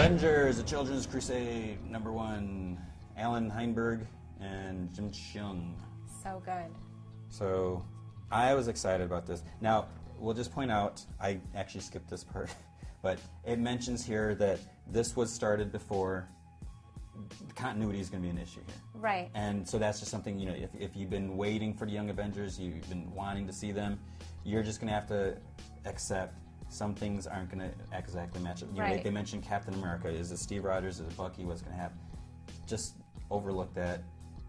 Avengers: A Children's Crusade, number one, Allan Heinberg and Jim Cheung. So good. So I was excited about this. Now, we'll just point out, I actually skipped this part, but it mentions here that this was started before continuity is going to be an issue here. Right. And so that's just something, you know, if, if you've been waiting for the Young Avengers, you've been wanting to see them, you're just going to have to accept some things aren't going to exactly match up. You know, they, they mentioned Captain America. Is it Steve Rogers? Is it Bucky? What's going to happen? Just overlook that,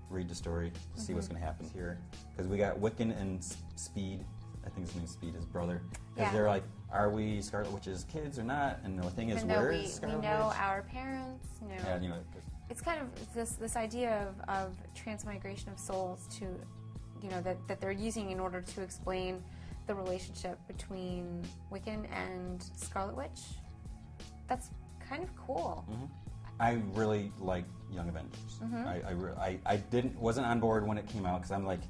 read the story, see what's Mm-hmm. going to happen here. Because we got Wiccan and Speed. I think his name's Speed, his brother. Because Yeah. they're like, are we Scarlet Witch's kids or not? And the thing is, though we, is we Scarlet know Witch? our parents, you know, yeah, you know, it's kind of this this idea of, of transmigration of souls to, you know, that, that they're using in order to explain the relationship between Wiccan and Scarlet Witch. That's kind of cool. I really like Young Avengers. Mm-hmm. I, I, re- I, I didn't wasn't on board when it came out because I'm like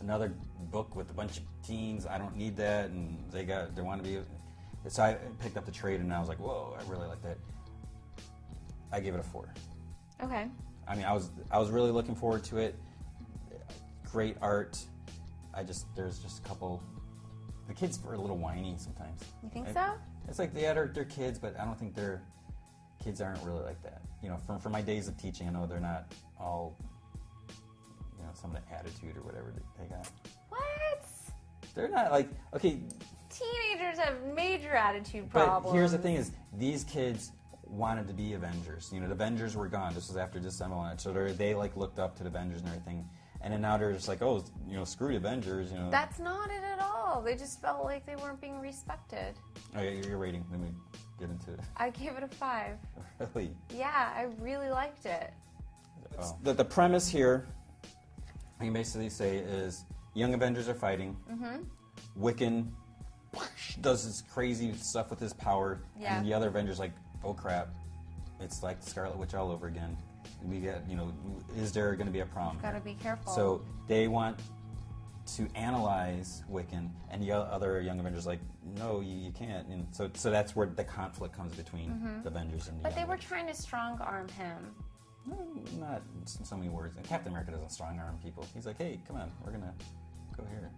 another book with a bunch of teens. I don't need that, and they got they want to be. So I picked up the trade, and I was like, whoa, I really like that. I gave it a four. Okay. I mean, I was I was really looking forward to it. Great art. I just there's just a couple. The kids are a little whiny sometimes. You think I- so? It's like yeah, they're, they're kids, but I don't think they're kids aren't really like that. You know, from from my days of teaching, I know they're not all. You know, some of the attitude or whatever they, got. What? They're not like okay, Teenagers have major attitude problems. but here's the thing: is these kids wanted to be Avengers. You know, the Avengers were gone. This was after Disassembled, so they they like looked up to the Avengers and everything. And then now they're just like, oh, you know, screw the Avengers. You know. That's not it at all. They just felt like they weren't being respected. oh yeah, your rating. Let me get into it. I gave it a five. Really. Yeah, I really liked it. Oh. The, the premise here, I can basically say is young Avengers are fighting. Mm-hmm. Wiccan does this crazy stuff with his power, Yeah. and the other Avengers like, oh crap, it's like the Scarlet Witch all over again. We get, you know, is there going to be a problem? Gotta be careful. So they want to analyze Wiccan, and the other Young Avengers like, no, you, you can't. And so, so that's where the conflict comes between the Avengers and the Mm-hmm. but Young they were Avengers. trying to strong arm him. No, not in so many words. And Captain America doesn't strong arm people. He's like, hey, come on, we're gonna go here.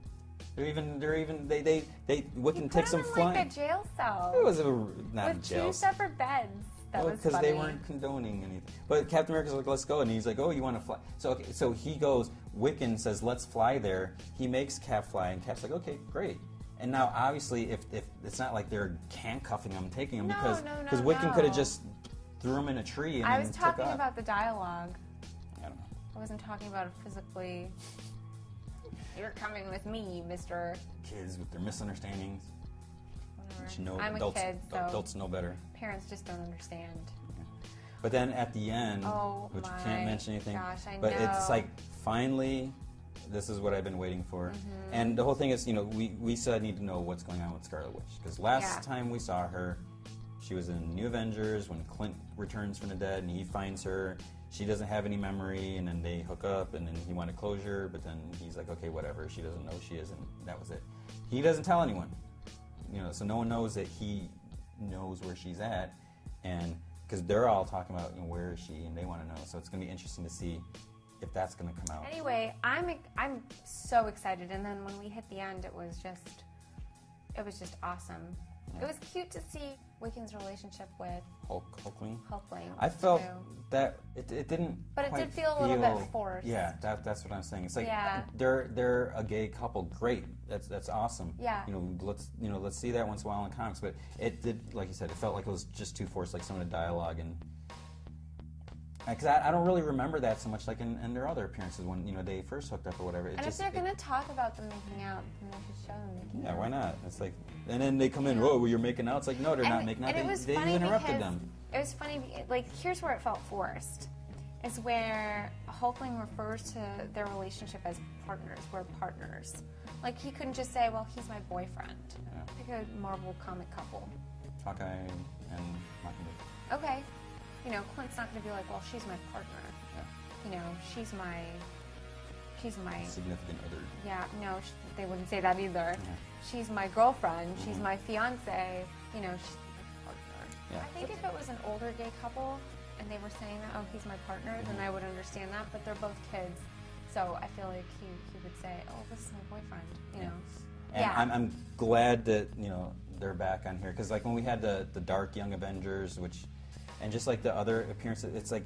They're even, they're even, they, they, they, Wiccan takes some them him in flying. like a jail cell it was a, not with jail. two separate beds. That Well, because they weren't condoning anything. But Captain America's like, let's go, and he's like, oh, you want to fly? So, okay, so he goes. Wiccan says, let's fly there. He makes Cap fly, and Cap's like, okay, great. And now, obviously, if, if it's not like they're handcuffing him, taking him, No, because no, no, because Wiccan could have just threw him in a tree and I was talking about the dialogue. I don't know. I wasn't talking about it physically. You're coming with me, Mister. Kids with their misunderstandings. Which no I'm adults, a kid, so adults know better. parents just don't understand. But then at the end, Oh which you can't mention anything, gosh, I but it's like finally, this is what I've been waiting for. Mm-hmm. And the whole thing is, you know, we, we said need to know what's going on with Scarlet Witch because last Yeah. time we saw her, she was in New Avengers when Clint returns from the dead and he finds her. She doesn't have any memory, and then they hook up, and then he wanted closure, but then he's like, okay, whatever. She doesn't know she is, and that was it. He doesn't tell anyone you know, so no one knows that he knows where she's at, and because they're all talking about you know, where is she, and they want to know. So it's going to be interesting to see if that's going to come out. Anyway, I'm I'm so excited, and then when we hit the end, it was just it was just awesome. It was cute to see Wiccan's relationship with Hulk, Hulkling. Hulkling. I felt too. that it, it didn't. But it did feel a little bit forced. Yeah, that, that's what I'm saying. It's like Yeah. they're they're a gay couple. Great, that's that's awesome. Yeah. You know, let's you know let's see that once in a while in comics. But it did, like you said, it felt like it was just too forced. Like some of the dialogue and. Uh, because I, I don't really remember that so much, like in, in their other appearances when you know they first hooked up or whatever. It And if they're it- gonna talk about them making out, then they should show them making Yeah, out. why not? It's like, and then they come in, whoa, well, you're making out. It's like, no, they're not making out. and They, it was they funny interrupted them. It was funny, like here's where it felt forced, is where Hulkling refers to their relationship as partners. We're partners. Like he couldn't just say, "Well, he's my boyfriend." Yeah. Like a Marvel comic couple. Hawkeye and Mockingbird. Okay, you know, Clint's not gonna be like, "Well, she's my partner." Yeah. You know, she's my, she's my. Significant other. Yeah, no, sh- they wouldn't say that either. Yeah. She's my girlfriend. She's Mhm. my fiance. You know, she's my partner. Yeah. I think if it was an older gay couple and they were saying that, oh, he's my partner, then I would understand that. But they're both kids, so I feel like he, he would say, oh, this is my boyfriend, you know. And yeah. I'm, I'm glad that you know they're back on here because like when we had the the Dark Young Avengers, which and just like the other appearances, it's like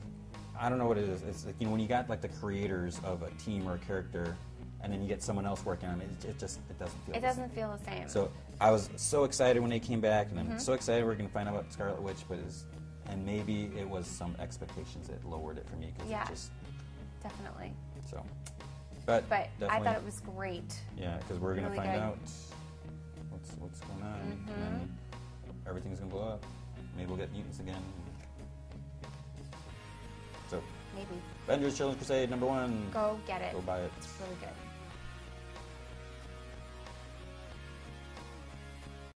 I don't know what it is. It's like you know when you got like the creators of a team or a character, and then you get someone else working on it, it, it just it doesn't feel. The same. It doesn't same. feel the same. So I was so excited when they came back, and I'm Mm-hmm. so excited we're going to find out about Scarlet Witch, but is and maybe it was some expectations that lowered it for me because Yeah. it just definitely. so. But But I thought it was great. yeah, because we're gonna Really find good. out what's what's going on, and Mhm. then everything's gonna blow up. Maybe we'll get mutants again. Maybe Avengers: Children's Crusade number one. go get it. Go buy it. It's really good.